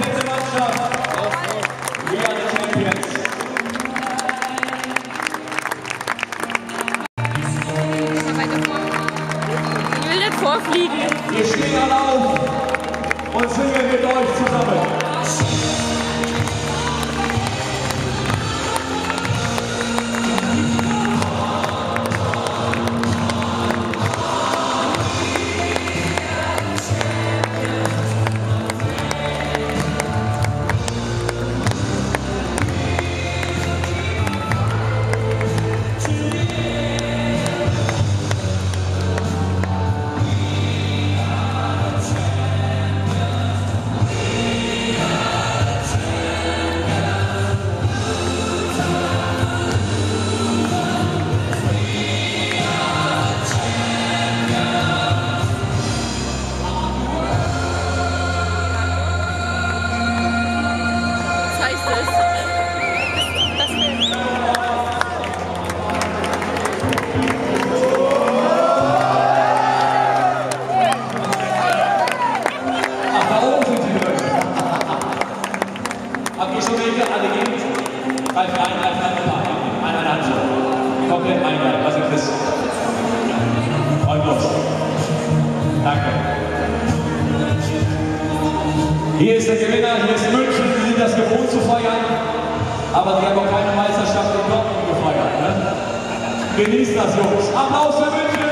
Dritte Mannschaft. We are the champions. Ich will nicht vorfliegen. Wir stehen alle auf. Welche? Alle gehen? Greif rein, greif rein, ein paar. Ein, eine Hand. Komplett eingreifen. Was ist das? Los. Danke. Hier ist der Gewinner, hier ist München, die sind das gewohnt zu feiern. Aber sie haben auch keine Meisterschaft in Dortmund gefeiert. Ne? Genießt das, Jungs. Applaus für München!